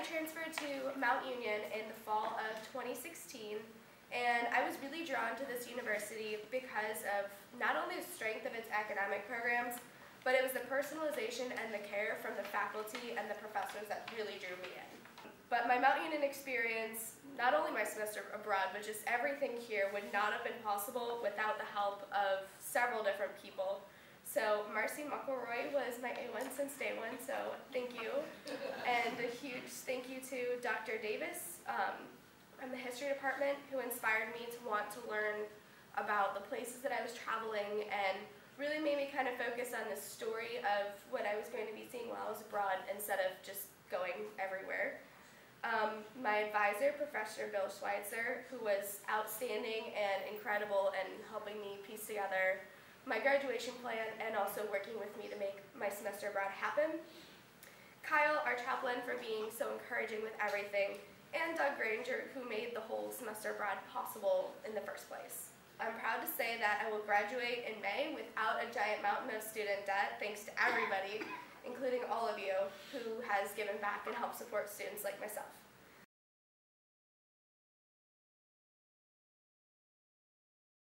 I transferred to Mount Union in the fall of 2016, and I was really drawn to this university because of not only the strength of its academic programs, but it was the personalization and the care from the faculty and the professors that really drew me in. But my Mount Union experience, not only my semester abroad, but just everything here would not have been possible without the help of several different people. So Marcy McElroy was my A1 since day one, so thank you. Huge thank you to Dr. Davis um, from the history department who inspired me to want to learn about the places that I was traveling and really made me kind of focus on the story of what I was going to be seeing while I was abroad instead of just going everywhere. Um, my advisor, Professor Bill Schweitzer, who was outstanding and incredible and helping me piece together my graduation plan and also working with me to make my semester abroad happen. Kyle, our chaplain, for being so encouraging with everything, and Doug Granger, who made the whole semester abroad possible in the first place. I'm proud to say that I will graduate in May without a giant mountain of student debt, thanks to everybody, including all of you, who has given back and helped support students like myself.